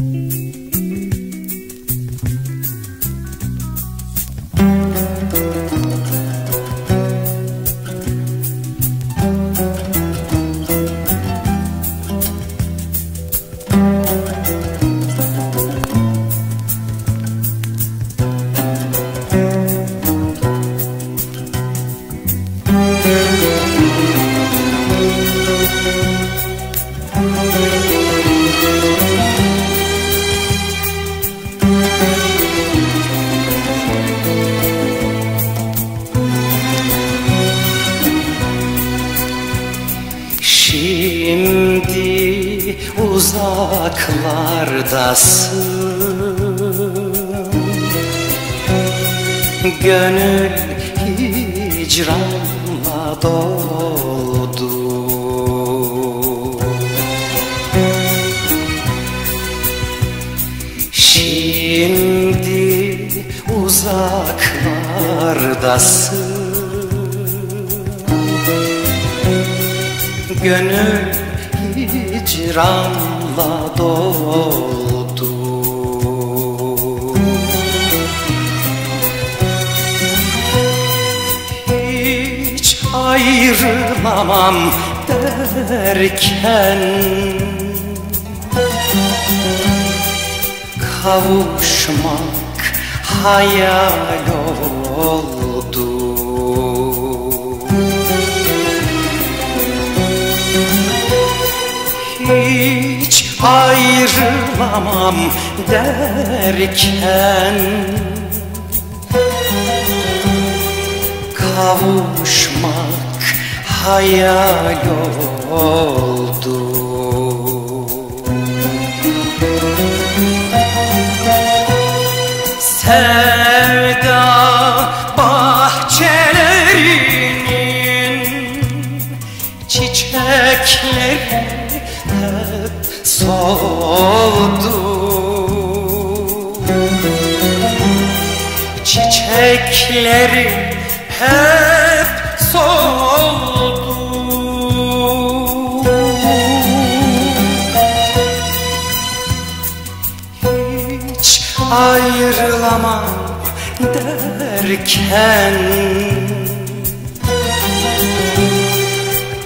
Música Şimdi uzaklardasın. Gönül hicranla doldu. Şimdi uzaklardasın Gönül hicranla doldu. Hiç ayrılamam derken Kavuşmak hayal oldu hiç ayrılamam derken Kavuşmak hayal oldu. Sevda bahçelerinin çiçekleri hep soldu Çiçekleri hep soldu Hiç ayrılamam derken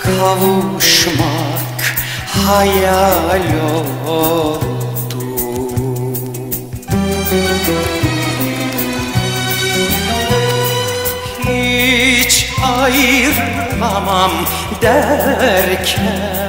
Kavuşmak hayal oldu Hiç ayrılamam derken